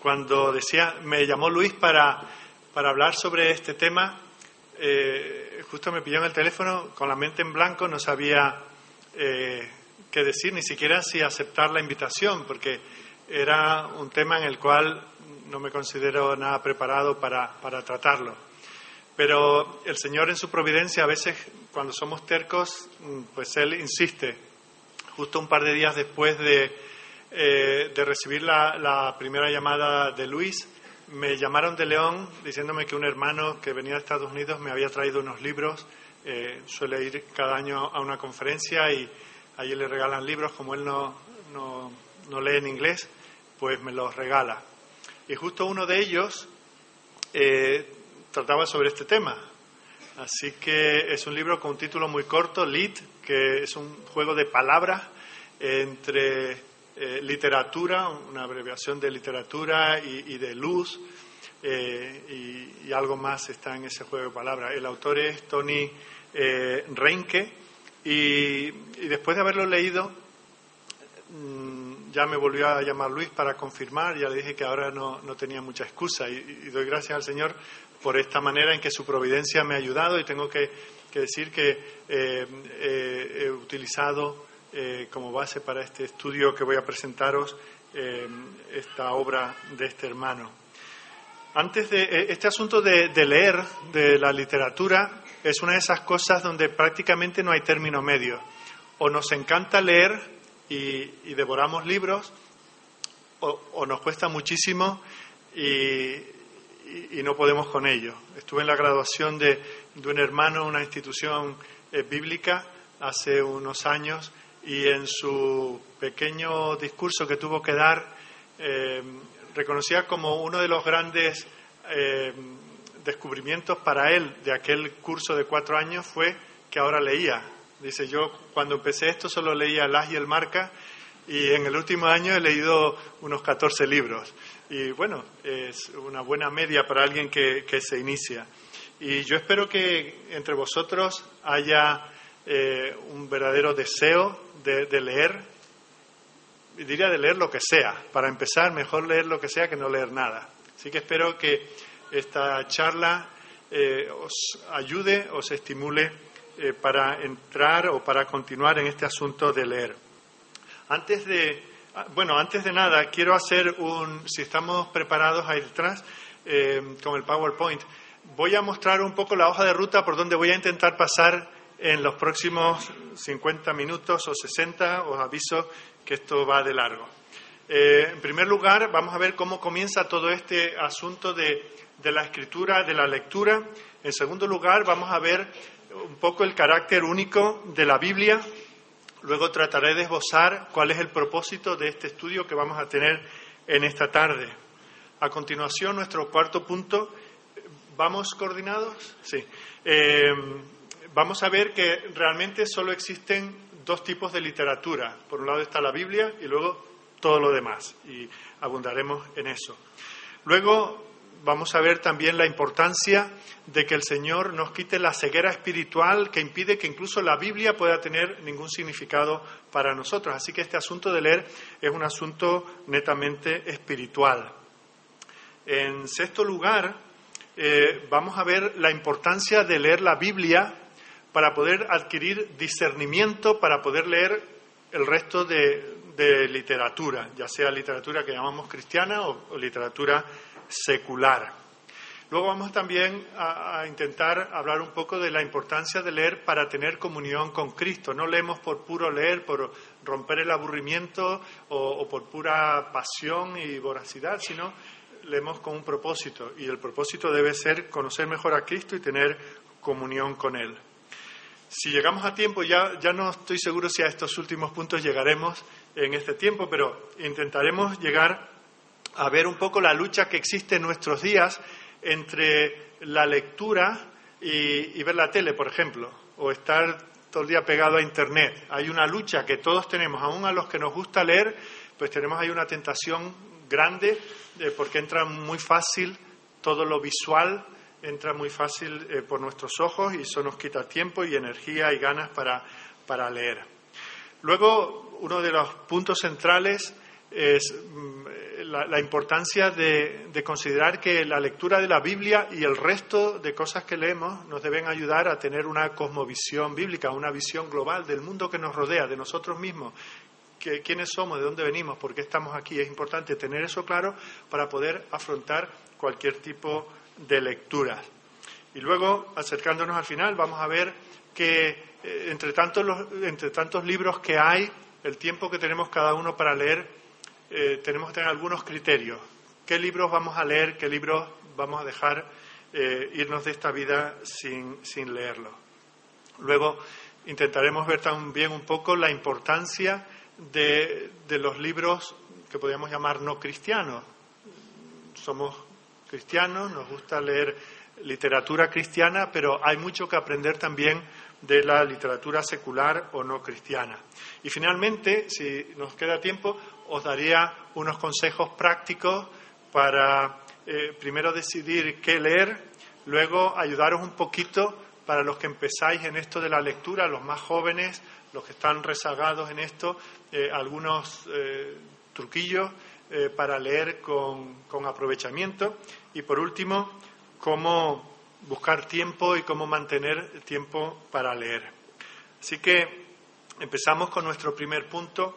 cuando decía, me llamó Luis para, para hablar sobre este tema, eh, justo me pilló en el teléfono con la mente en blanco, no sabía eh, qué decir, ni siquiera si aceptar la invitación, porque era un tema en el cual no me considero nada preparado para, para tratarlo. Pero el Señor en su providencia, a veces cuando somos tercos, mm, pues Él insiste. Justo un par de días después de, eh, de recibir la, primera llamada de Luis, me llamaron de León diciéndome que un hermano que venía de Estados Unidos me había traído unos libros. Eh, suele ir cada año a una conferencia y allí le regalan libros. Como él no, no, no lee en inglés, pues me los regala. Y justo uno de ellos eh, trataba sobre este tema. Así que es un libro con un título muy corto, Lit, que es un juego de palabras entre eh, literatura, una abreviación de literatura y, de luz, eh, y, algo más está en ese juego de palabras. El autor es Tony eh, Reinke, y, después de haberlo leído, mmm, ya me volvió a llamar Luis para confirmar, ya le dije que ahora no, no tenía mucha excusa, y, doy gracias al Señor por esta manera en que su providencia me ha ayudado y tengo que, decir que he utilizado eh, como base para este estudio que voy a presentaros eh, esta obra de este hermano. Antes de eh, este asunto de, leer de la literatura es una de esas cosas donde prácticamente no hay término medio. O nos encanta leer y, devoramos libros, o, nos cuesta muchísimo y, no podemos con ello. Estuve en la graduación de, de un hermano en una institución eh, bíblica hace unos años y en su pequeño discurso que tuvo que dar eh, reconocía como uno de los grandes eh, descubrimientos para él de aquel curso de cuatro años fue que ahora leía. Dice, yo cuando empecé esto solo leía Las y el Marca y en el último año he leído unos 14 libros. Y bueno, es una buena media para alguien que, que se inicia. Y yo espero que entre vosotros haya eh, un verdadero deseo de, leer, diría de leer lo que sea. Para empezar, mejor leer lo que sea que no leer nada. Así que espero que esta charla eh, os ayude, os estimule eh, para entrar o para continuar en este asunto de leer. Antes de bueno, antes de nada, quiero hacer un, si estamos preparados ahí detrás, con el PowerPoint, voy a mostrar un poco la hoja de ruta por donde voy a intentar pasar en los próximos 50 minutos o 60. Os aviso que esto va de largo. Eh, en primer lugar, vamos a ver cómo comienza todo este asunto de, de la escritura, de la lectura. En segundo lugar, vamos a ver un poco el carácter único de la Biblia Luego trataré de esbozar cuál es el propósito de este estudio que vamos a tener en esta tarde. A continuación, nuestro cuarto punto. ¿Vamos coordinados? Sí. Eh, vamos a ver que realmente solo existen dos tipos de literatura. Por un lado está la Biblia y luego todo lo demás. Y abundaremos en eso. Luego vamos a ver también la importancia de que el Señor nos quite la ceguera espiritual que impide que incluso la Biblia pueda tener ningún significado para nosotros. Así que este asunto de leer es un asunto netamente espiritual. En sexto lugar, eh, vamos a ver la importancia de leer la Biblia para poder adquirir discernimiento, para poder leer el resto de, literatura, ya sea literatura que llamamos cristiana o, literatura secular. Luego vamos también a, a, intentar hablar un poco de la importancia de leer para tener comunión con Cristo. No leemos por puro leer, por romper el aburrimiento o, o por pura pasión y voracidad, sino leemos con un propósito. Y el propósito debe ser conocer mejor a Cristo y tener comunión con Él. Si llegamos a tiempo, ya, ya no estoy seguro si a estos últimos puntos llegaremos en este tiempo, pero intentaremos llegar a ver un poco la lucha que existe en nuestros días entre la lectura y, ver la tele, por ejemplo, o estar todo el día pegado a Internet. Hay una lucha que todos tenemos, aún a los que nos gusta leer, pues tenemos ahí una tentación grande eh, porque entra muy fácil todo lo visual, entra muy fácil eh, por nuestros ojos y eso nos quita tiempo y energía y ganas para, para leer. Luego, uno de los puntos centrales es la, importancia de, considerar que la lectura de la Biblia y el resto de cosas que leemos nos deben ayudar a tener una cosmovisión bíblica, una visión global del mundo que nos rodea, de nosotros mismos, que, quiénes somos, de dónde venimos, por qué estamos aquí. Es importante tener eso claro para poder afrontar cualquier tipo de lectura. Y luego, acercándonos al final, vamos a ver que eh, entre, tantos entre tantos libros que hay, el tiempo que tenemos cada uno para leer eh, tenemos que tener algunos criterios. ¿Qué libros vamos a leer? ¿Qué libros vamos a dejar eh, irnos de esta vida sin, sin leerlo? Luego intentaremos ver también un poco la importancia de, de los libros que podríamos llamar no cristianos. Somos cristianos, nos gusta leer literatura cristiana, pero hay mucho que aprender también de la literatura secular o no cristiana. Y finalmente, si nos queda tiempo, os daría unos consejos prácticos para eh, primero decidir qué leer, luego ayudaros un poquito para los que empezáis en esto de la lectura, los más jóvenes, los que están rezagados en esto, eh, algunos eh, truquillos para leer con, con aprovechamiento y por último, cómo buscar tiempo y cómo mantener tiempo para leer. Así que empezamos con nuestro primer punto,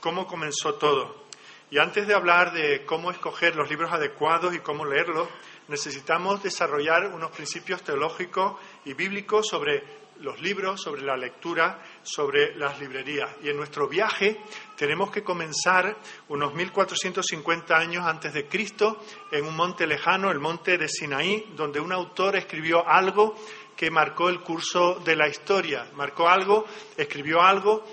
cómo comenzó todo. Y antes de hablar de cómo escoger los libros adecuados y cómo leerlos, necesitamos desarrollar unos principios teológicos y bíblicos sobre los libros, sobre la lectura, sobre las librerías. Y en nuestro viaje tenemos que comenzar unos 1450 años antes de Cristo en un monte lejano, el monte de Sinaí, donde un autor escribió algo que marcó el curso de la historia, marcó algo, escribió algo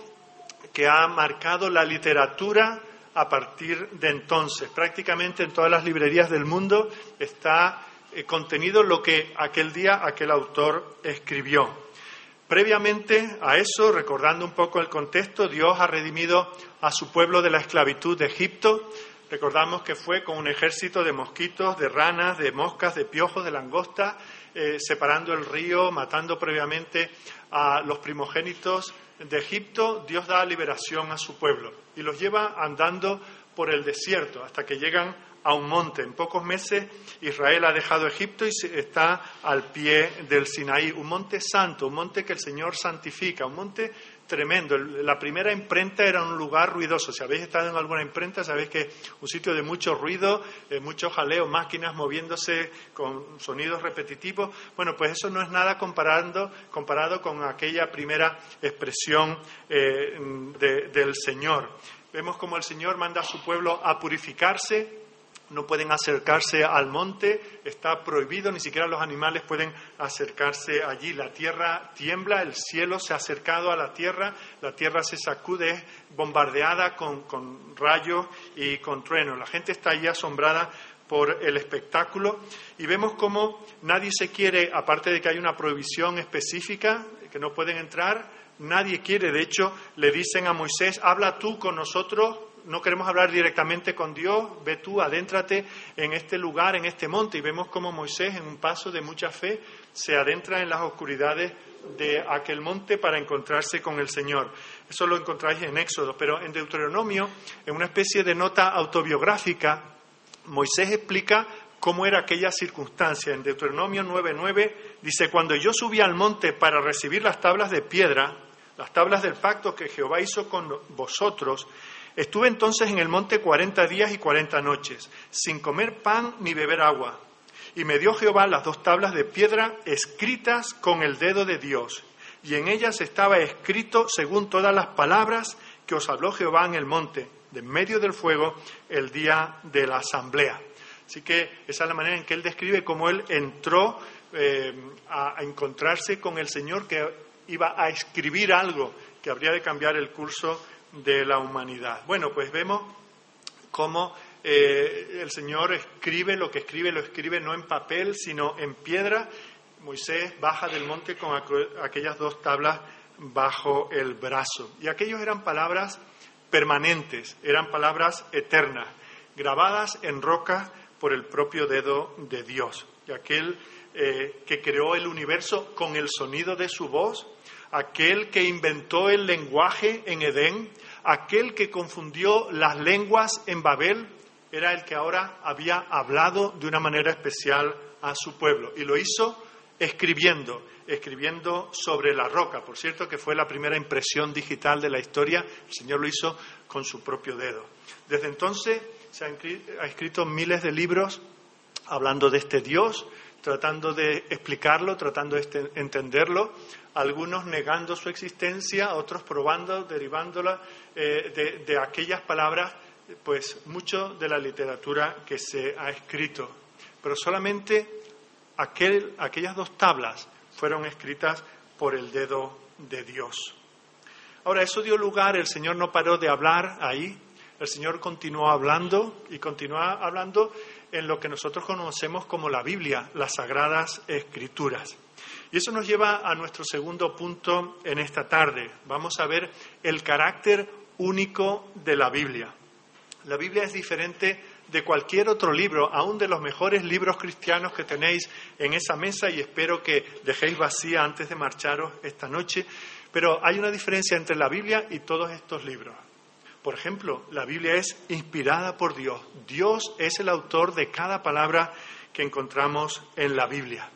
que ha marcado la literatura a partir de entonces. Prácticamente en todas las librerías del mundo está eh, contenido lo que aquel día aquel autor escribió. Previamente a eso, recordando un poco el contexto, Dios ha redimido a su pueblo de la esclavitud de Egipto. Recordamos que fue con un ejército de mosquitos, de ranas, de moscas, de piojos, de langostas, eh, separando el río, matando previamente a los primogénitos de Egipto, Dios da liberación a su pueblo y los lleva andando por el desierto hasta que llegan a un monte. En pocos meses Israel ha dejado Egipto y está al pie del Sinaí, un monte santo, un monte que el Señor santifica, un monte tremendo. La primera imprenta era un lugar ruidoso. Si habéis estado en alguna imprenta, sabéis que un sitio de mucho ruido, eh, mucho jaleo, máquinas moviéndose con sonidos repetitivos. Bueno, pues eso no es nada comparando, comparado con aquella primera expresión eh, del Señor. Vemos como el Señor manda a su pueblo a purificarse no pueden acercarse al monte, está prohibido, ni siquiera los animales pueden acercarse allí. La tierra tiembla, el cielo se ha acercado a la tierra, la tierra se sacude, bombardeada con, rayos y con truenos. La gente está allí asombrada por el espectáculo y vemos cómo nadie se quiere, aparte de que hay una prohibición específica, que no pueden entrar, nadie quiere, de hecho, le dicen a Moisés, habla tú con nosotros no queremos hablar directamente con Dios, ve tú, adéntrate en este lugar, en este monte. Y vemos cómo Moisés, en un paso de mucha fe, se adentra en las oscuridades de aquel monte para encontrarse con el Señor. Eso lo encontráis en Éxodo, pero en Deuteronomio, en una especie de nota autobiográfica, Moisés explica cómo era aquella circunstancia. En Deuteronomio 9:9 dice, cuando yo subí al monte para recibir las tablas de piedra, las tablas del pacto que Jehová hizo con vosotros, Estuve entonces en el monte cuarenta días y cuarenta noches, sin comer pan ni beber agua. Y me dio Jehová las dos tablas de piedra escritas con el dedo de Dios, y en ellas estaba escrito según todas las palabras que os habló Jehová en el monte, de en medio del fuego, el día de la asamblea. Así que esa es la manera en que él describe cómo él entró eh, a encontrarse con el Señor que iba a escribir algo que habría de cambiar el curso de la humanidad. Bueno, pues vemos cómo eh, el Señor escribe, lo que escribe lo escribe no en papel, sino en piedra. Moisés baja del monte con aquellas dos tablas bajo el brazo. Y aquellos eran palabras permanentes, eran palabras eternas, grabadas en roca por el propio dedo de Dios. Aquel eh, que creó el universo con el sonido de su voz, aquel que inventó el lenguaje en Edén, aquel que confundió las lenguas en Babel era el que ahora había hablado de una manera especial a su pueblo. Y lo hizo escribiendo, escribiendo sobre la roca. Por cierto, que fue la primera impresión digital de la historia. El Señor lo hizo con su propio dedo. Desde entonces se han escrito miles de libros hablando de este Dios, tratando de explicarlo, tratando de este, entenderlo, algunos negando su existencia, otros probando, derivándola eh, de, aquellas palabras, pues mucho de la literatura que se ha escrito. Pero solamente aquellas dos tablas fueron escritas por el dedo de Dios. Ahora, eso dio lugar, el Señor no paró de hablar ahí, el Señor continuó hablando y continúa hablando en lo que nosotros conocemos como la Biblia, las Sagradas Escrituras. Y eso nos lleva a nuestro segundo punto en esta tarde. Vamos a ver el carácter único de la Biblia. La Biblia es diferente de cualquier otro libro, aún de los mejores libros cristianos que tenéis en esa mesa y espero que dejéis vacía antes de marcharos esta noche. Pero hay una diferencia entre la Biblia y todos estos libros. Por ejemplo, la Biblia es inspirada por Dios. Dios es el autor de cada palabra que encontramos en la Biblia.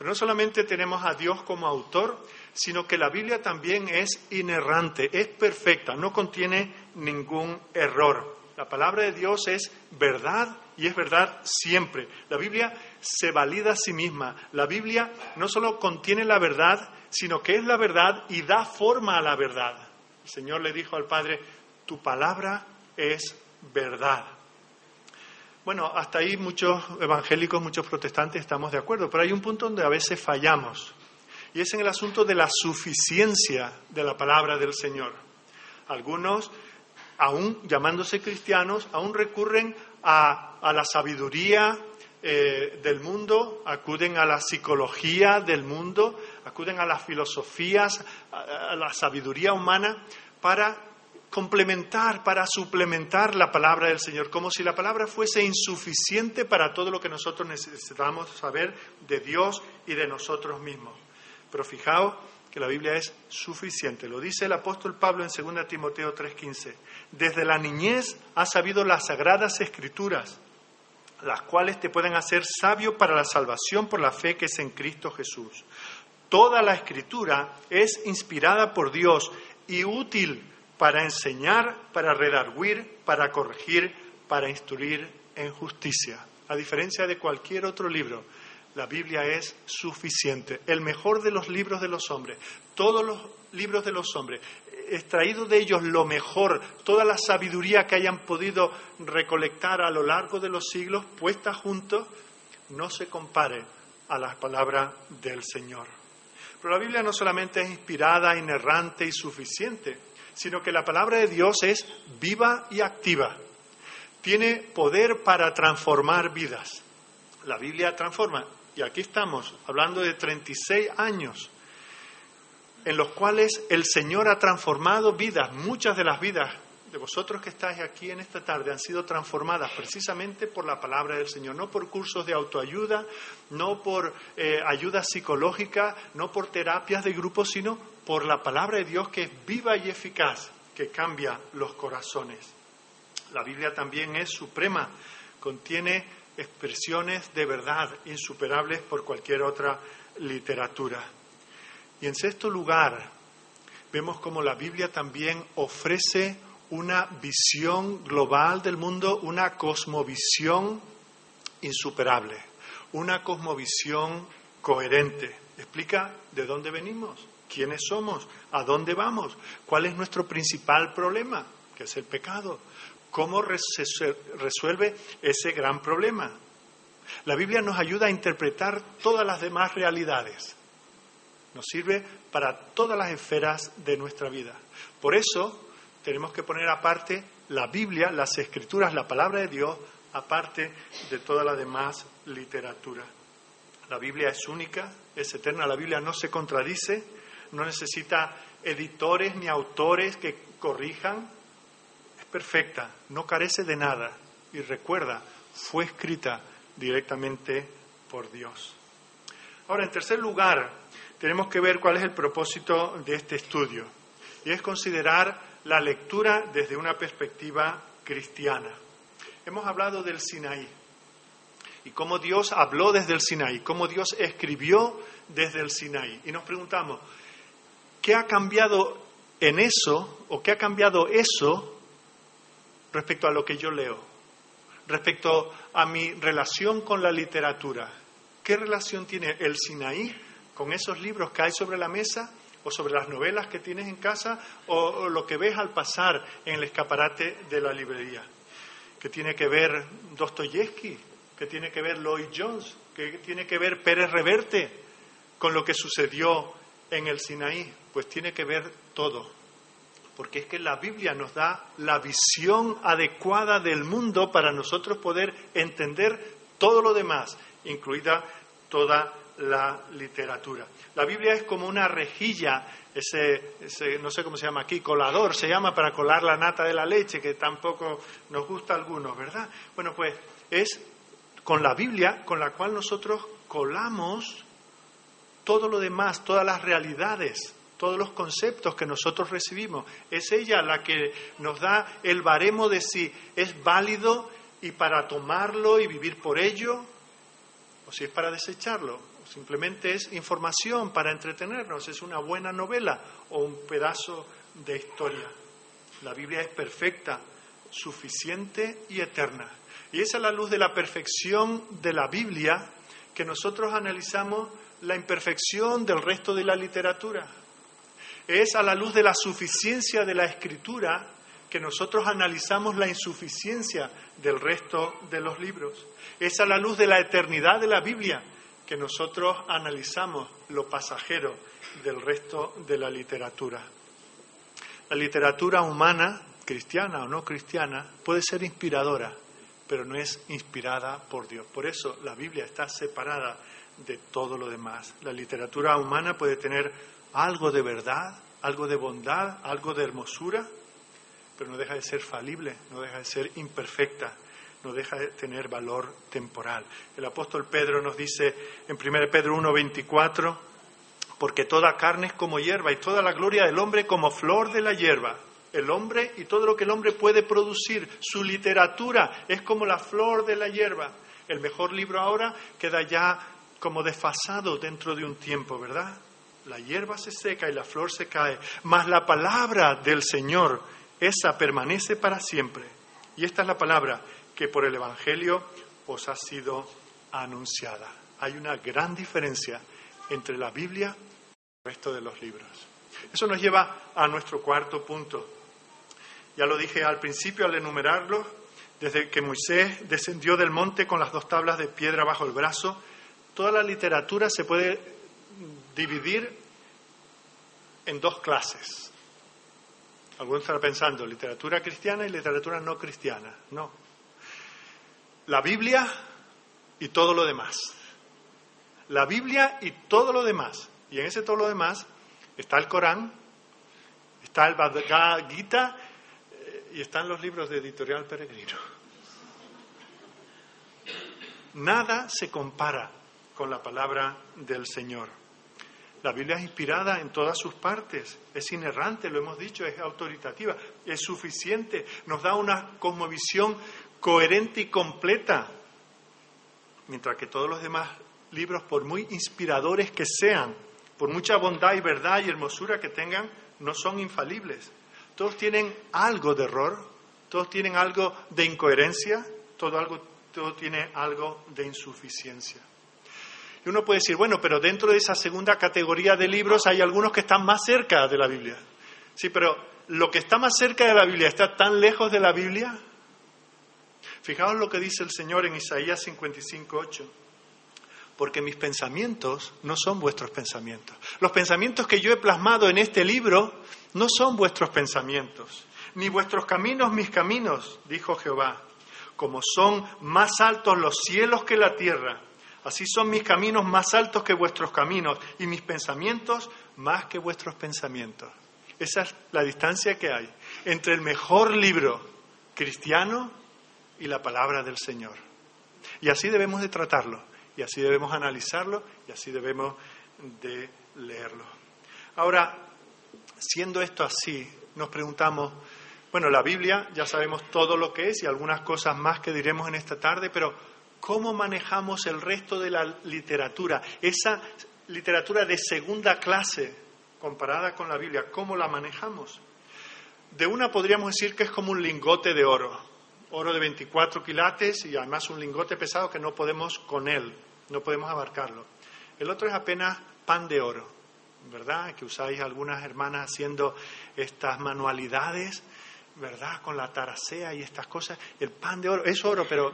Pero no solamente tenemos a Dios como autor, sino que la Biblia también es inerrante, es perfecta, no contiene ningún error. La palabra de Dios es verdad y es verdad siempre. La Biblia se valida a sí misma. La Biblia no solo contiene la verdad, sino que es la verdad y da forma a la verdad. El Señor le dijo al Padre, tu palabra es verdad. Bueno, hasta ahí muchos evangélicos, muchos protestantes estamos de acuerdo, pero hay un punto donde a veces fallamos, y es en el asunto de la suficiencia de la palabra del Señor. Algunos, aún llamándose cristianos, aún recurren a, la sabiduría eh, del mundo, acuden a la psicología del mundo, acuden a las filosofías, a la sabiduría humana para complementar, para suplementar la palabra del Señor, como si la palabra fuese insuficiente para todo lo que nosotros necesitamos saber de Dios y de nosotros mismos. Pero fijaos que la Biblia es suficiente. Lo dice el apóstol Pablo en 2 Timoteo 3:15. Desde la niñez has sabido las sagradas escrituras, las cuales te pueden hacer sabio para la salvación por la fe que es en Cristo Jesús. Toda la escritura es inspirada por Dios y útil para enseñar, para redarguir, para corregir, para instruir en justicia. A diferencia de cualquier otro libro, la Biblia es suficiente, el mejor de los libros de los hombres, todos los libros de los hombres, extraído de ellos lo mejor, toda la sabiduría que hayan podido recolectar a lo largo de los siglos, puesta juntos, no se compare a las palabras del Señor. Pero la Biblia no solamente es inspirada, inerrante y suficiente, sino que la palabra de Dios es viva y activa. Tiene poder para transformar vidas. La Biblia transforma. Y aquí estamos hablando de 36 años en los cuales el Señor ha transformado vidas. Muchas de las vidas de vosotros que estáis aquí en esta tarde han sido transformadas precisamente por la palabra del Señor, no por cursos de autoayuda, no por eh, ayuda psicológica, no por terapias de grupo, sino por la palabra de Dios que es viva y eficaz, que cambia los corazones. La Biblia también es suprema, contiene expresiones de verdad insuperables por cualquier otra literatura. Y en sexto lugar, vemos como la Biblia también ofrece una visión global del mundo, una cosmovisión insuperable, una cosmovisión coherente. Explica de dónde venimos, quiénes somos, a dónde vamos, cuál es nuestro principal problema, que es el pecado, cómo se resuelve ese gran problema. La Biblia nos ayuda a interpretar todas las demás realidades. Nos sirve para todas las esferas de nuestra vida. Por eso tenemos que poner aparte la Biblia, las escrituras, la palabra de Dios, aparte de toda la demás literatura. La Biblia es única, es eterna, la Biblia no se contradice, no necesita editores ni autores que corrijan, es perfecta, no carece de nada y recuerda, fue escrita directamente por Dios. Ahora, en tercer lugar, tenemos que ver cuál es el propósito de este estudio y es considerar la lectura desde una perspectiva cristiana. Hemos hablado del Sinaí y cómo Dios habló desde el Sinaí, cómo Dios escribió desde el Sinaí. Y nos preguntamos, ¿qué ha cambiado en eso o qué ha cambiado eso respecto a lo que yo leo? Respecto a mi relación con la literatura. ¿Qué relación tiene el Sinaí con esos libros que hay sobre la mesa o sobre las novelas que tienes en casa o, lo que ves al pasar en el escaparate de la librería? ¿Qué tiene que ver Dostoyevsky? ¿Qué tiene que ver Lloyd Jones? ¿Qué tiene que ver Pérez Reverte con lo que sucedió en el Sinaí? Pues tiene que ver todo. Porque es que la Biblia nos da la visión adecuada del mundo para nosotros poder entender todo lo demás, incluida toda la literatura. La Biblia es como una rejilla, ese, no sé cómo se llama aquí, colador, se llama para colar la nata de la leche, que tampoco nos gusta a algunos, ¿verdad? Bueno, pues es con la Biblia con la cual nosotros colamos todo lo demás, todas las realidades, todos los conceptos que nosotros recibimos. Es ella la que nos da el baremo de si es válido y para tomarlo y vivir por ello, o si es para desecharlo. Simplemente es información para entretenernos, es una buena novela o un pedazo de historia. La Biblia es perfecta, suficiente y eterna. Y es a la luz de la perfección de la Biblia que nosotros analizamos la imperfección del resto de la literatura. Es a la luz de la suficiencia de la escritura que nosotros analizamos la insuficiencia del resto de los libros. Es a la luz de la eternidad de la Biblia que nosotros analizamos lo pasajero del resto de la literatura. La literatura humana, cristiana o no cristiana, puede ser inspiradora, pero no es inspirada por Dios. Por eso la Biblia está separada de todo lo demás. La literatura humana puede tener algo de verdad, algo de bondad, algo de hermosura, pero no deja de ser falible, no deja de ser imperfecta, no deja de tener valor temporal. El apóstol Pedro nos dice en 1 Pedro 1:24, porque toda carne es como hierba y toda la gloria del hombre como flor de la hierba. El hombre y todo lo que el hombre puede producir, su literatura es como la flor de la hierba. El mejor libro ahora queda ya como desfasado dentro de un tiempo, ¿verdad? La hierba se seca y la flor se cae, mas la palabra del Señor, esa permanece para siempre. Y esta es la palabra que por el Evangelio os ha sido anunciada. Hay una gran diferencia entre la Biblia y el resto de los libros. Eso nos lleva a nuestro cuarto punto. Ya lo dije al principio al enumerarlo, desde que Moisés descendió del monte con las dos tablas de piedra bajo el brazo, toda la literatura se puede dividir en dos clases. Algunos están pensando literatura cristiana y literatura no cristiana. No, la Biblia y todo lo demás. La Biblia y todo lo demás. Y en ese todo lo demás está el Corán, está el Bhagavad Gita eh, y están los libros de Editorial Peregrino. Nada se compara con la palabra del Señor. La Biblia es inspirada en todas sus partes, es inerrante, lo hemos dicho, es autoritativa, es suficiente, nos da una cosmovisión coherente y completa, mientras que todos los demás libros, por muy inspiradores que sean, por mucha bondad y verdad y hermosura que tengan, no son infalibles. Todos tienen algo de error, todos tienen algo de incoherencia, todo, algo, todo tiene algo de insuficiencia. Y uno puede decir, bueno, pero dentro de esa segunda categoría de libros hay algunos que están más cerca de la Biblia. Sí, pero lo que está más cerca de la Biblia está tan lejos de la Biblia. Fijaos lo que dice el Señor en Isaías 55.8. Porque mis pensamientos no son vuestros pensamientos. Los pensamientos que yo he plasmado en este libro no son vuestros pensamientos. Ni vuestros caminos mis caminos, dijo Jehová. Como son más altos los cielos que la tierra, así son mis caminos más altos que vuestros caminos y mis pensamientos más que vuestros pensamientos. Esa es la distancia que hay entre el mejor libro cristiano y la palabra del Señor. Y así debemos de tratarlo, y así debemos analizarlo, y así debemos de leerlo. Ahora, siendo esto así, nos preguntamos, bueno, la Biblia ya sabemos todo lo que es y algunas cosas más que diremos en esta tarde, pero ¿cómo manejamos el resto de la literatura? Esa literatura de segunda clase comparada con la Biblia, ¿cómo la manejamos? De una podríamos decir que es como un lingote de oro, oro de 24 quilates y además un lingote pesado que no podemos con él, no podemos abarcarlo. El otro es apenas pan de oro, ¿verdad? Que usáis algunas hermanas haciendo estas manualidades ¿verdad? Con la tarasea y estas cosas. El pan de oro es oro, pero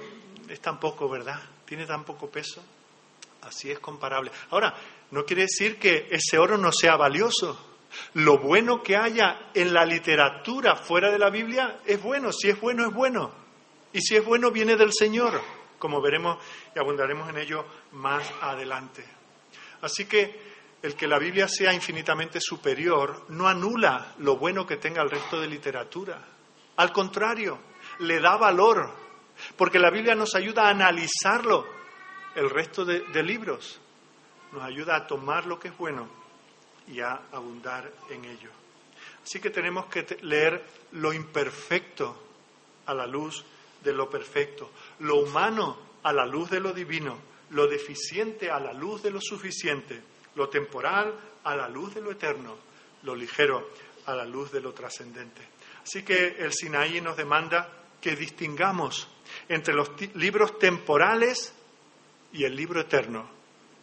es tan poco, ¿verdad? Tiene tan poco peso. Así es comparable. Ahora, no quiere decir que ese oro no sea valioso. Lo bueno que haya en la literatura fuera de la Biblia es bueno. Si es bueno, es bueno. Y si es bueno, viene del Señor, como veremos y abundaremos en ello más adelante. Así que el que la Biblia sea infinitamente superior no anula lo bueno que tenga el resto de literatura. Al contrario, le da valor, porque la Biblia nos ayuda a analizarlo, el resto de, libros. Nos ayuda a tomar lo que es bueno y a abundar en ello. Así que tenemos que leer lo imperfecto a la luz de lo perfecto, lo humano a la luz de lo divino, lo deficiente a la luz de lo suficiente, lo temporal a la luz de lo eterno, lo ligero a la luz de lo trascendente. Así que el Sinaí nos demanda que distingamos entre los libros temporales y el libro eterno,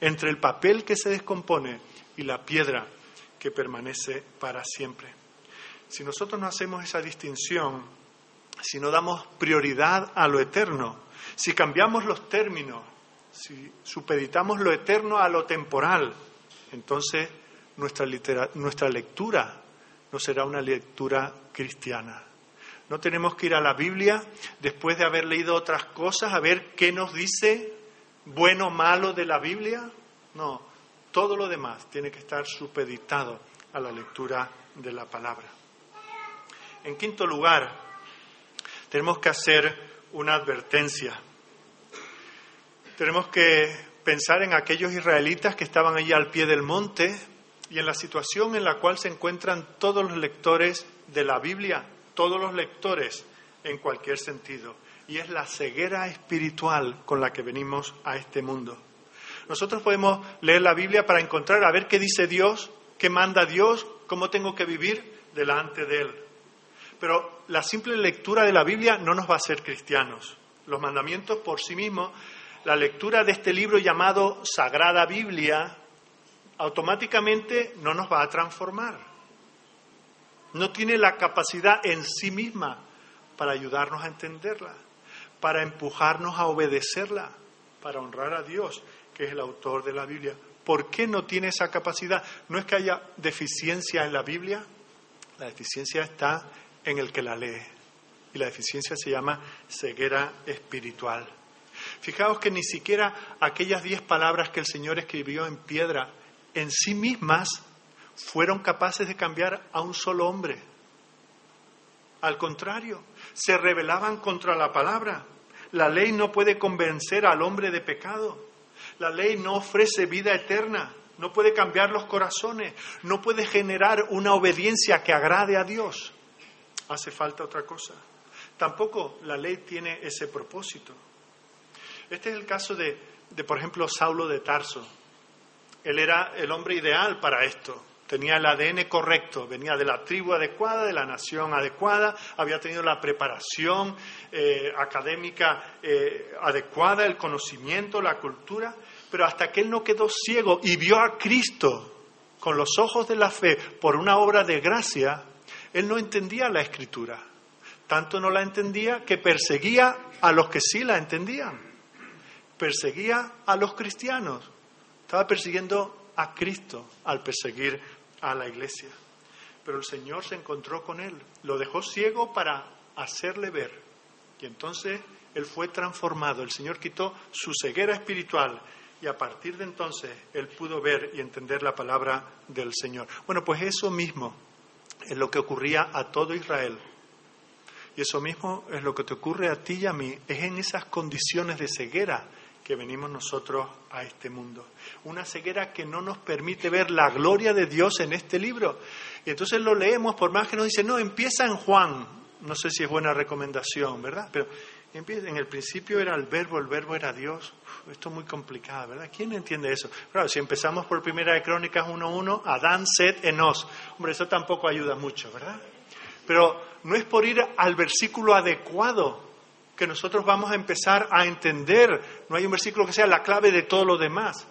entre el papel que se descompone y la piedra que permanece para siempre. Si nosotros no hacemos esa distinción, si no damos prioridad a lo eterno, si cambiamos los términos, si supeditamos lo eterno a lo temporal, entonces nuestra, nuestra lectura no será una lectura cristiana. No tenemos que ir a la Biblia después de haber leído otras cosas a ver qué nos dice bueno o malo de la Biblia. No, todo lo demás tiene que estar supeditado a la lectura de la palabra. En quinto lugar, tenemos que hacer una advertencia. Tenemos que pensar en aquellos israelitas que estaban allí al pie del monte y en la situación en la cual se encuentran todos los lectores de la Biblia, todos los lectores en cualquier sentido. Y es la ceguera espiritual con la que venimos a este mundo. Nosotros podemos leer la Biblia para encontrar a ver qué dice Dios, qué manda Dios, cómo tengo que vivir delante de Él. Pero la simple lectura de la Biblia no nos va a hacer cristianos. Los mandamientos por sí mismos la lectura de este libro llamado Sagrada Biblia automáticamente no nos va a transformar. No tiene la capacidad en sí misma para ayudarnos a entenderla, para empujarnos a obedecerla, para honrar a Dios, que es el autor de la Biblia. ¿Por qué no tiene esa capacidad? No es que haya deficiencia en la Biblia, la deficiencia está en el que la lee. Y la deficiencia se llama ceguera espiritual. Fijaos que ni siquiera aquellas diez palabras que el Señor escribió en piedra en sí mismas fueron capaces de cambiar a un solo hombre. Al contrario, se rebelaban contra la palabra. La ley no puede convencer al hombre de pecado. La ley no ofrece vida eterna, no puede cambiar los corazones, no puede generar una obediencia que agrade a Dios. Hace falta otra cosa. Tampoco la ley tiene ese propósito. Este es el caso de, por ejemplo, Saulo de Tarso. Él era el hombre ideal para esto. Tenía el ADN correcto, venía de la tribu adecuada, de la nación adecuada, había tenido la preparación eh, académica eh, adecuada, el conocimiento, la cultura, pero hasta que él no quedó ciego y vio a Cristo con los ojos de la fe por una obra de gracia, él no entendía la escritura. Tanto no la entendía que perseguía a los que sí la entendían perseguía a los cristianos, estaba persiguiendo a Cristo al perseguir a la iglesia. Pero el Señor se encontró con él, lo dejó ciego para hacerle ver. Y entonces él fue transformado, el Señor quitó su ceguera espiritual y a partir de entonces él pudo ver y entender la palabra del Señor. Bueno, pues eso mismo es lo que ocurría a todo Israel. Y eso mismo es lo que te ocurre a ti y a mí, es en esas condiciones de ceguera que venimos nosotros a este mundo. Una ceguera que no nos permite ver la gloria de Dios en este libro. Y entonces lo leemos, por más que nos dice, no, empieza en Juan. No sé si es buena recomendación, ¿verdad? Pero en el principio era el verbo, el verbo era Dios. esto es muy complicado, ¿verdad? ¿Quién entiende eso? Claro, si empezamos por Primera de Crónicas 1.1, Adán, Set, Enos. Hombre, eso tampoco ayuda mucho, ¿verdad? Pero no es por ir al versículo adecuado que nosotros vamos a empezar a entender. No hay un versículo que sea la clave de todo lo demás.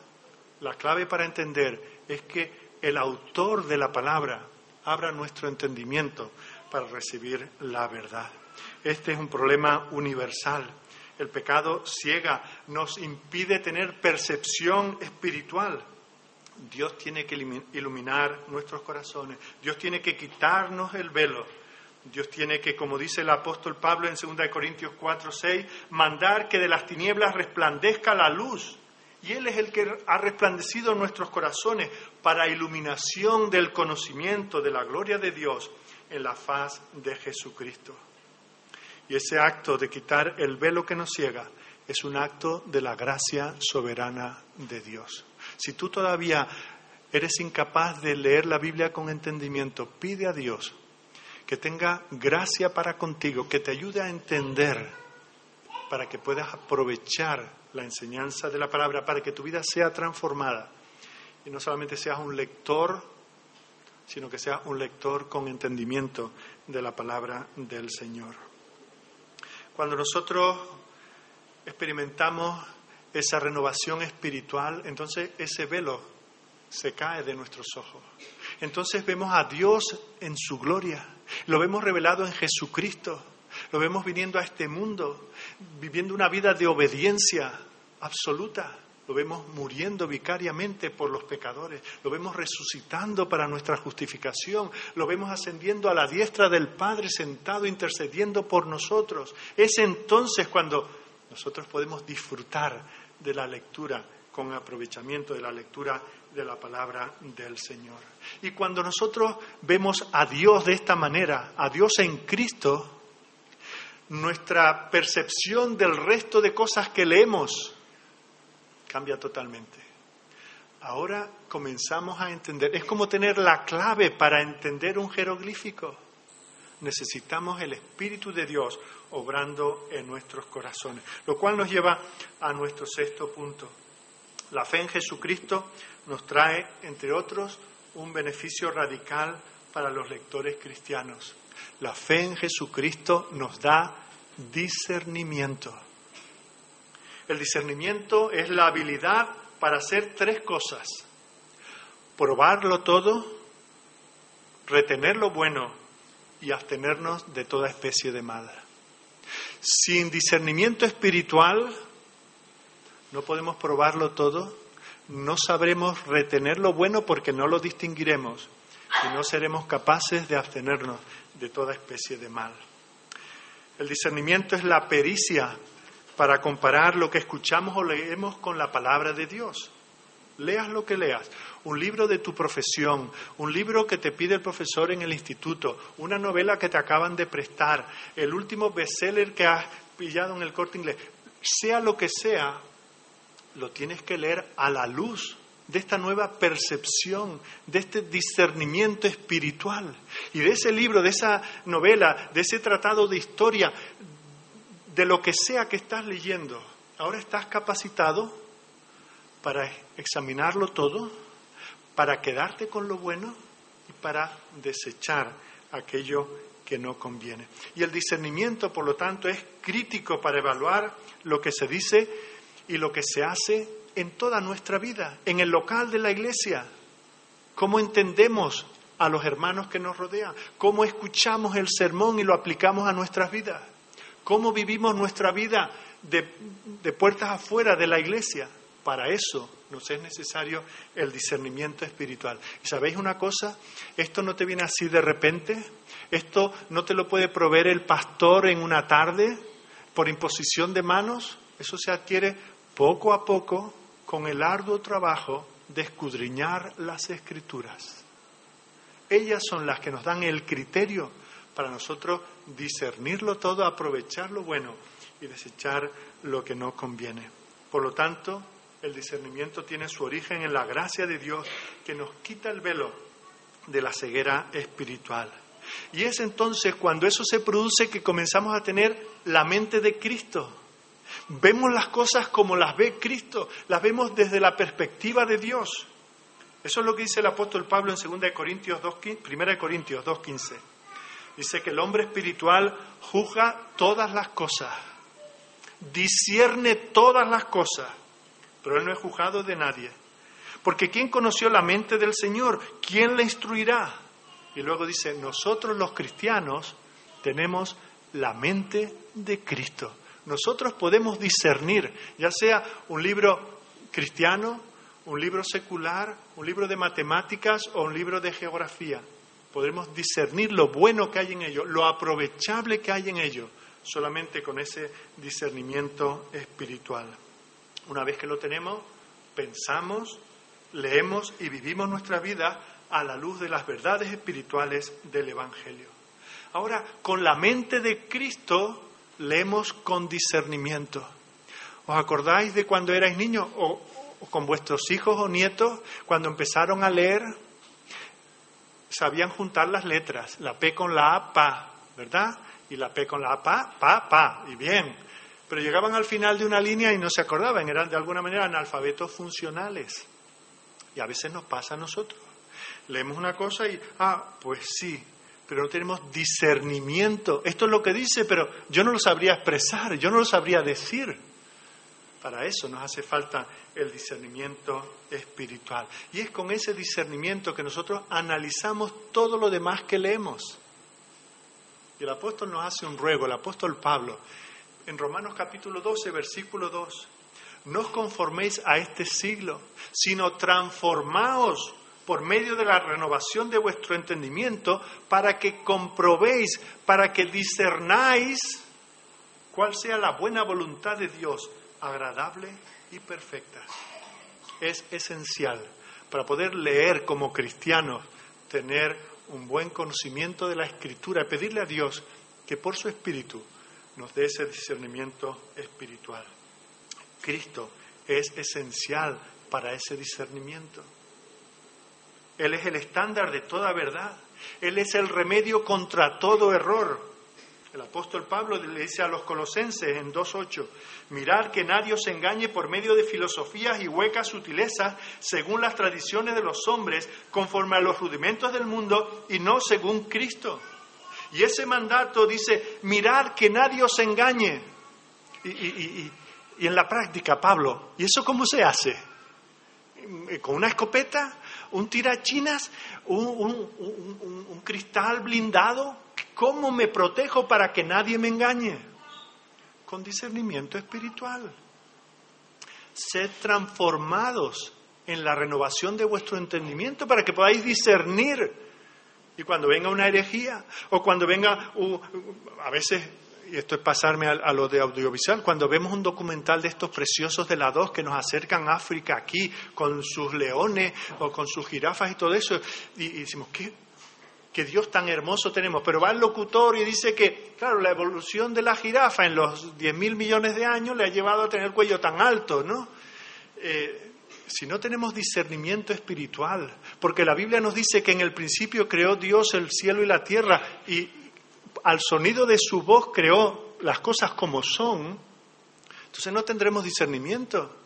La clave para entender es que el autor de la palabra abra nuestro entendimiento para recibir la verdad. Este es un problema universal. El pecado ciega, nos impide tener percepción espiritual. Dios tiene que iluminar nuestros corazones. Dios tiene que quitarnos el velo Dios tiene que, como dice el apóstol Pablo en 2 Corintios 4, 6, mandar que de las tinieblas resplandezca la luz. Y Él es el que ha resplandecido nuestros corazones para iluminación del conocimiento de la gloria de Dios en la faz de Jesucristo. Y ese acto de quitar el velo que nos ciega es un acto de la gracia soberana de Dios. Si tú todavía eres incapaz de leer la Biblia con entendimiento, pide a Dios que tenga gracia para contigo, que te ayude a entender, para que puedas aprovechar la enseñanza de la palabra, para que tu vida sea transformada. Y no solamente seas un lector, sino que seas un lector con entendimiento de la palabra del Señor. Cuando nosotros experimentamos esa renovación espiritual, entonces ese velo se cae de nuestros ojos. Entonces vemos a Dios en su gloria lo vemos revelado en Jesucristo. Lo vemos viniendo a este mundo, viviendo una vida de obediencia absoluta. Lo vemos muriendo vicariamente por los pecadores. Lo vemos resucitando para nuestra justificación. Lo vemos ascendiendo a la diestra del Padre sentado intercediendo por nosotros. Es entonces cuando nosotros podemos disfrutar de la lectura con aprovechamiento de la lectura de la palabra del Señor. Y cuando nosotros vemos a Dios de esta manera, a Dios en Cristo, nuestra percepción del resto de cosas que leemos cambia totalmente. Ahora comenzamos a entender, es como tener la clave para entender un jeroglífico. Necesitamos el Espíritu de Dios obrando en nuestros corazones, lo cual nos lleva a nuestro sexto punto. La fe en Jesucristo nos trae, entre otros, un beneficio radical para los lectores cristianos. La fe en Jesucristo nos da discernimiento. El discernimiento es la habilidad para hacer tres cosas. Probarlo todo, retener lo bueno y abstenernos de toda especie de mal. Sin discernimiento espiritual no podemos probarlo todo no sabremos retener lo bueno porque no lo distinguiremos y no seremos capaces de abstenernos de toda especie de mal. El discernimiento es la pericia para comparar lo que escuchamos o leemos con la palabra de Dios. Leas lo que leas, un libro de tu profesión, un libro que te pide el profesor en el instituto, una novela que te acaban de prestar, el último bestseller que has pillado en el corte inglés, sea lo que sea, lo tienes que leer a la luz de esta nueva percepción, de este discernimiento espiritual. Y de ese libro, de esa novela, de ese tratado de historia, de lo que sea que estás leyendo, ahora estás capacitado para examinarlo todo, para quedarte con lo bueno y para desechar aquello que no conviene. Y el discernimiento, por lo tanto, es crítico para evaluar lo que se dice y lo que se hace en toda nuestra vida, en el local de la iglesia. ¿Cómo entendemos a los hermanos que nos rodean? ¿Cómo escuchamos el sermón y lo aplicamos a nuestras vidas? ¿Cómo vivimos nuestra vida de, de puertas afuera de la iglesia? Para eso nos es necesario el discernimiento espiritual. ¿Y sabéis una cosa? Esto no te viene así de repente. Esto no te lo puede proveer el pastor en una tarde por imposición de manos. Eso se adquiere poco a poco con el arduo trabajo de escudriñar las escrituras. Ellas son las que nos dan el criterio para nosotros discernirlo todo, aprovechar lo bueno y desechar lo que no conviene. Por lo tanto, el discernimiento tiene su origen en la gracia de Dios que nos quita el velo de la ceguera espiritual. Y es entonces cuando eso se produce que comenzamos a tener la mente de Cristo. Vemos las cosas como las ve Cristo, las vemos desde la perspectiva de Dios. Eso es lo que dice el apóstol Pablo en 2 Corintios 2, 1 Corintios 2.15. Dice que el hombre espiritual juzga todas las cosas, discierne todas las cosas, pero él no es juzgado de nadie. Porque ¿quién conoció la mente del Señor? ¿Quién le instruirá? Y luego dice, nosotros los cristianos tenemos la mente de Cristo. Nosotros podemos discernir, ya sea un libro cristiano, un libro secular, un libro de matemáticas o un libro de geografía. Podremos discernir lo bueno que hay en ello, lo aprovechable que hay en ello, solamente con ese discernimiento espiritual. Una vez que lo tenemos, pensamos, leemos y vivimos nuestra vida a la luz de las verdades espirituales del Evangelio. Ahora, con la mente de Cristo leemos con discernimiento. ¿Os acordáis de cuando erais niños o, con vuestros hijos o nietos, cuando empezaron a leer, sabían juntar las letras, la P con la A, pa, ¿verdad? Y la P con la A, pa, pa, pa, y bien pero llegaban al final de una línea y no se acordaban, eran de alguna manera analfabetos funcionales. Y a veces nos pasa a nosotros. Leemos una cosa y, ah, pues sí, pero no tenemos discernimiento. Esto es lo que dice, pero yo no lo sabría expresar, yo no lo sabría decir. Para eso nos hace falta el discernimiento espiritual. Y es con ese discernimiento que nosotros analizamos todo lo demás que leemos. Y el apóstol nos hace un ruego, el apóstol Pablo, en Romanos capítulo 12, versículo 2. No os conforméis a este siglo, sino transformaos por medio de la renovación de vuestro entendimiento para que comprobéis, para que discernáis cuál sea la buena voluntad de Dios, agradable y perfecta. Es esencial para poder leer como cristianos, tener un buen conocimiento de la escritura, pedirle a Dios que por su espíritu nos dé ese discernimiento espiritual. Cristo es esencial para ese discernimiento. Él es el estándar de toda verdad. Él es el remedio contra todo error. El apóstol Pablo le dice a los colosenses en 2.8, mirad que nadie os engañe por medio de filosofías y huecas sutilezas según las tradiciones de los hombres, conforme a los rudimentos del mundo y no según Cristo y ese mandato dice, mirad que nadie os engañe. Y, en la práctica, Pablo, ¿y eso cómo se hace? ¿Con una escopeta? ¿Un tirachinas? ¿Un, cristal blindado? ¿Cómo me protejo para que nadie me engañe? Con discernimiento espiritual. Sed transformados en la renovación de vuestro entendimiento para que podáis discernir y cuando venga una herejía, o cuando venga, a veces, y esto es pasarme a, lo de audiovisual, cuando vemos un documental de estos preciosos de la dos que nos acercan a África aquí, con sus leones o con sus jirafas y todo eso, y, decimos, ¿qué, qué Dios tan hermoso tenemos. Pero va el locutor y dice que, claro, la evolución de la jirafa en los 10.000 millones de años le ha llevado a tener el cuello tan alto, ¿no? Eh, si no tenemos discernimiento espiritual, porque la Biblia nos dice que en el principio creó Dios el cielo y la tierra y al sonido de su voz creó las cosas como son, entonces no tendremos discernimiento.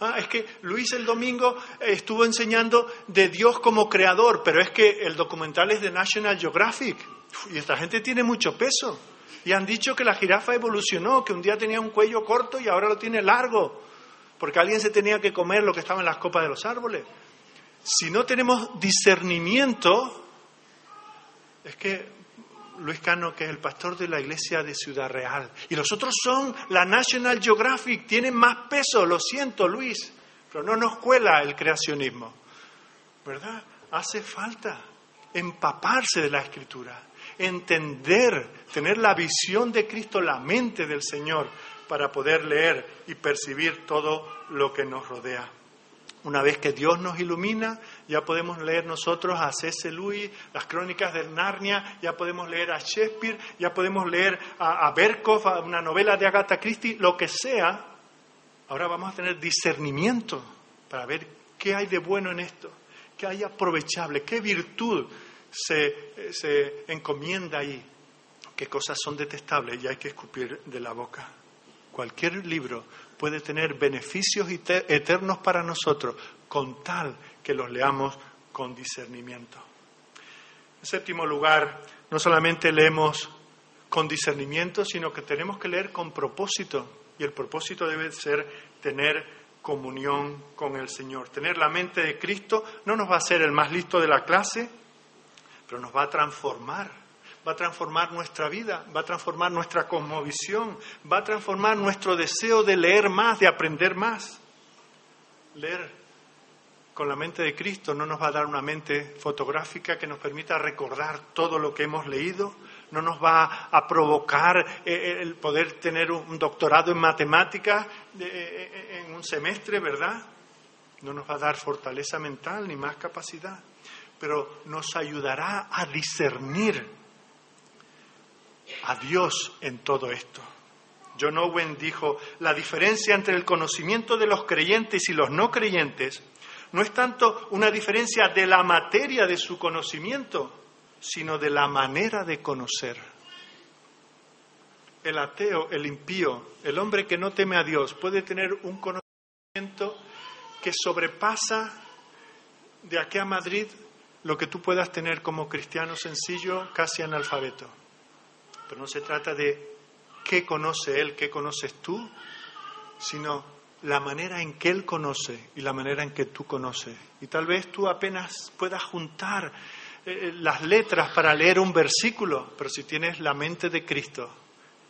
Ah, es que Luis el domingo estuvo enseñando de Dios como creador, pero es que el documental es de National Geographic y esta gente tiene mucho peso. Y han dicho que la jirafa evolucionó, que un día tenía un cuello corto y ahora lo tiene largo porque alguien se tenía que comer lo que estaba en las copas de los árboles. Si no tenemos discernimiento, es que Luis Cano, que es el pastor de la iglesia de Ciudad Real, y los otros son la National Geographic, tienen más peso, lo siento Luis, pero no nos cuela el creacionismo, ¿verdad? Hace falta empaparse de la escritura, entender, tener la visión de Cristo, la mente del Señor, para poder leer y percibir todo lo que nos rodea. Una vez que Dios nos ilumina, ya podemos leer nosotros a C.S. Lewis, las crónicas de Narnia, ya podemos leer a Shakespeare, ya podemos leer a, a Berkov, a una novela de Agatha Christie, lo que sea, Ahora vamos a tener discernimiento para ver qué hay de bueno en esto, qué hay aprovechable, qué virtud se, se encomienda ahí, qué cosas son detestables y hay que escupir de la boca. Cualquier libro puede tener beneficios eternos para nosotros con tal que los leamos con discernimiento. En séptimo lugar, no solamente leemos con discernimiento, sino que tenemos que leer con propósito. Y el propósito debe ser tener comunión con el Señor. Tener la mente de Cristo no nos va a hacer el más listo de la clase, pero nos va a transformar. Va a transformar nuestra vida, va a transformar nuestra cosmovisión, va a transformar nuestro deseo de leer más, de aprender más. Leer con la mente de Cristo no nos va a dar una mente fotográfica que nos permita recordar todo lo que hemos leído, no nos va a provocar eh, eh, el poder tener un doctorado en matemáticas eh, en un semestre, ¿verdad? No nos va a dar fortaleza mental ni más capacidad, pero nos ayudará a discernir a Dios en todo esto. John Owen dijo, la diferencia entre el conocimiento de los creyentes y los no creyentes no es tanto una diferencia de la materia de su conocimiento, sino de la manera de conocer. El ateo, el impío, el hombre que no teme a Dios puede tener un conocimiento que sobrepasa de aquí a Madrid lo que tú puedas tener como cristiano sencillo, casi analfabeto. Pero no se trata de qué conoce él, qué conoces tú, sino la manera en que él conoce y la manera en que tú conoces. Y tal vez tú apenas puedas juntar eh, las letras para leer un versículo, pero si tienes la mente de Cristo,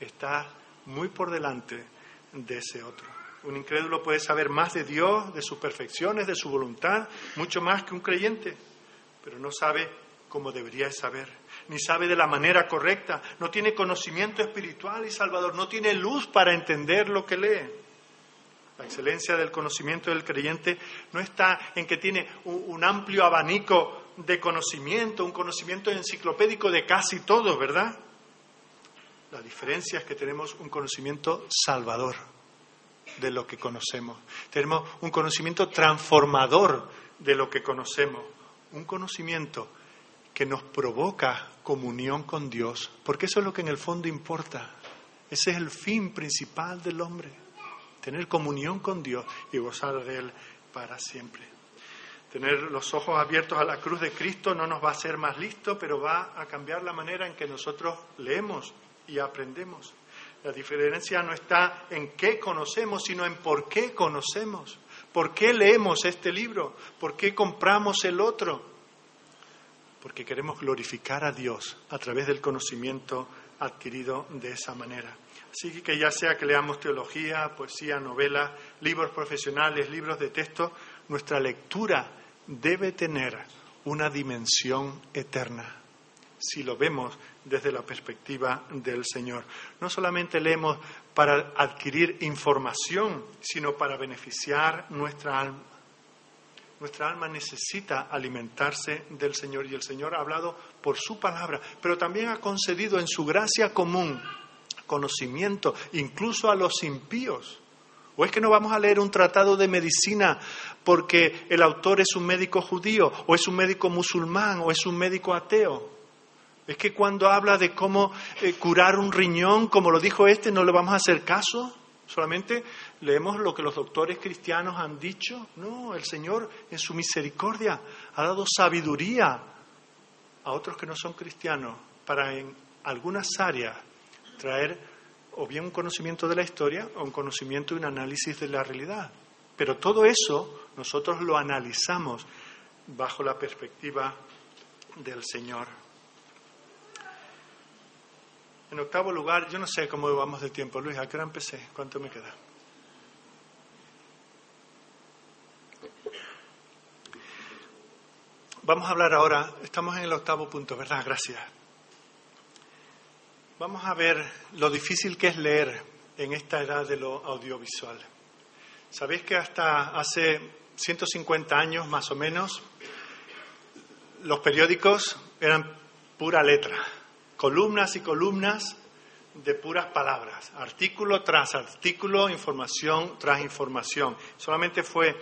estás muy por delante de ese otro. Un incrédulo puede saber más de Dios, de sus perfecciones, de su voluntad, mucho más que un creyente, pero no sabe como debería saber, ni sabe de la manera correcta, no tiene conocimiento espiritual y salvador, no tiene luz para entender lo que lee. La excelencia del conocimiento del creyente no está en que tiene un, amplio abanico de conocimiento, un conocimiento enciclopédico de casi todo, ¿verdad? La diferencia es que tenemos un conocimiento salvador de lo que conocemos. Tenemos un conocimiento transformador de lo que conocemos. Un conocimiento que nos provoca comunión con Dios, porque eso es lo que en el fondo importa. Ese es el fin principal del hombre tener comunión con Dios y gozar de Él para siempre. Tener los ojos abiertos a la cruz de Cristo no nos va a hacer más listos, pero va a cambiar la manera en que nosotros leemos y aprendemos. La diferencia no está en qué conocemos, sino en por qué conocemos. ¿Por qué leemos este libro? ¿Por qué compramos el otro? Porque queremos glorificar a Dios a través del conocimiento adquirido de esa manera. Así que ya sea que leamos teología, poesía, novela, libros profesionales, libros de texto, nuestra lectura debe tener una dimensión eterna, si lo vemos desde la perspectiva del Señor. No solamente leemos para adquirir información, sino para beneficiar nuestra alma. Nuestra alma necesita alimentarse del Señor y el Señor ha hablado por su palabra, pero también ha concedido en su gracia común conocimiento, incluso a los impíos. ¿O es que no vamos a leer un tratado de medicina porque el autor es un médico judío, o es un médico musulmán, o es un médico ateo? Es que cuando habla de cómo eh, curar un riñón, como lo dijo este, no le vamos a hacer caso. Solamente leemos lo que los doctores cristianos han dicho. No, el Señor en su misericordia ha dado sabiduría a otros que no son cristianos para en algunas áreas traer o bien un conocimiento de la historia o un conocimiento y un análisis de la realidad. Pero todo eso nosotros lo analizamos bajo la perspectiva del Señor. En octavo lugar, yo no sé cómo vamos de tiempo, Luis, ¿a qué hora empecé? ¿Cuánto me queda? Vamos a hablar ahora, estamos en el octavo punto, ¿verdad? Gracias. Vamos a ver lo difícil que es leer en esta edad de lo audiovisual. Sabéis que hasta hace 150 años más o menos los periódicos eran pura letra, columnas y columnas de puras palabras, artículo tras artículo, información tras información. Solamente fue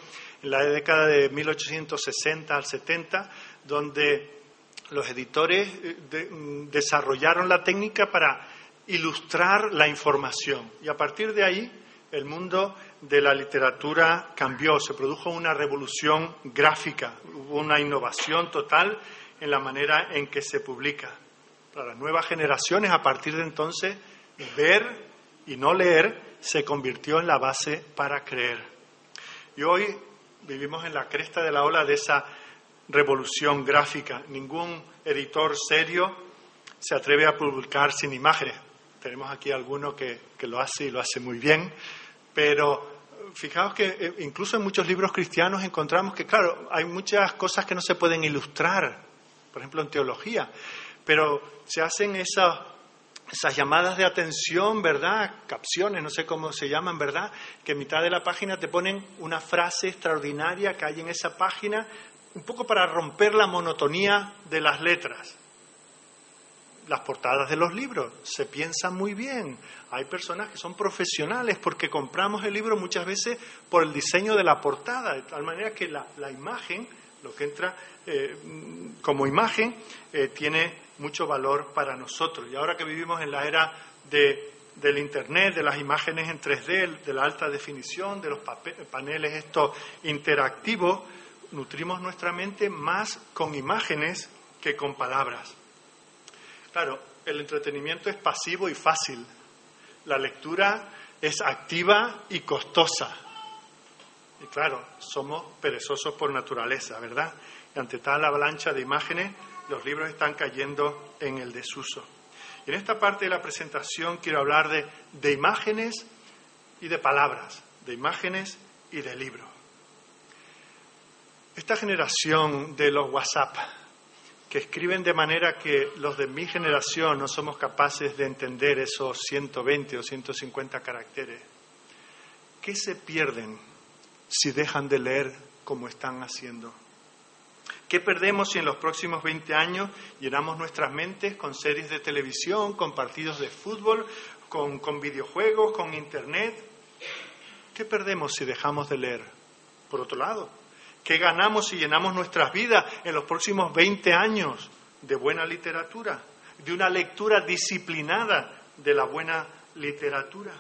en la década de 1860 al 70 donde los editores eh, mm, desarrollaron la técnica para ilustrar la información. Y a partir de ahí, el mundo de la literatura cambió, se produjo una revolución gráfica, hubo una innovación total en la manera en que se publica. Para las nuevas generaciones, a partir de entonces, ver y no leer se convirtió en la base para creer. Y hoy vivimos en la cresta de la ola de esa revolución gráfica. Ningún editor serio se atreve a publicar sin imágenes. Tenemos aquí alguno que, lo hace y lo hace muy bien, pero fijaos que eh, incluso en muchos libros cristianos encontramos que, claro, hay muchas cosas que no se pueden ilustrar, por ejemplo en teología, pero se hacen esas, esas llamadas de atención, ¿verdad? Capciones, no sé cómo se llaman, ¿verdad? Que en mitad de la página te ponen una frase extraordinaria que hay en esa página, un poco para romper la monotonía de las letras las portadas de los libros. Se piensa muy bien. Hay personas que son profesionales porque compramos el libro muchas veces por el diseño de la portada, de tal manera que la, imagen, lo que entra eh, como imagen, eh, tiene mucho valor para nosotros. Y ahora que vivimos en la era de, del Internet, de las imágenes en 3D, de la alta definición, de los paneles estos interactivos, nutrimos nuestra mente más con imágenes que con palabras. Claro, el entretenimiento es pasivo y fácil. La lectura es activa y costosa. Y claro, somos perezosos por naturaleza, ¿verdad? Y ante tal avalancha de imágenes, los libros están cayendo en el desuso. Y en esta parte de la presentación quiero hablar de, de imágenes y de palabras, de imágenes y de libros. Esta generación de los WhatsApp, que escriben de manera que los de mi generación no somos capaces de entender esos 120 o 150 caracteres. ¿Qué se pierden si dejan de leer como están haciendo? ¿Qué perdemos si en los próximos 20 años llenamos nuestras mentes con series de televisión, con partidos de fútbol, con, con videojuegos, con Internet? ¿Qué perdemos si dejamos de leer? Por otro lado, ¿Qué ganamos si llenamos nuestras vidas en los próximos 20 años de buena literatura? De una lectura disciplinada de la buena literatura.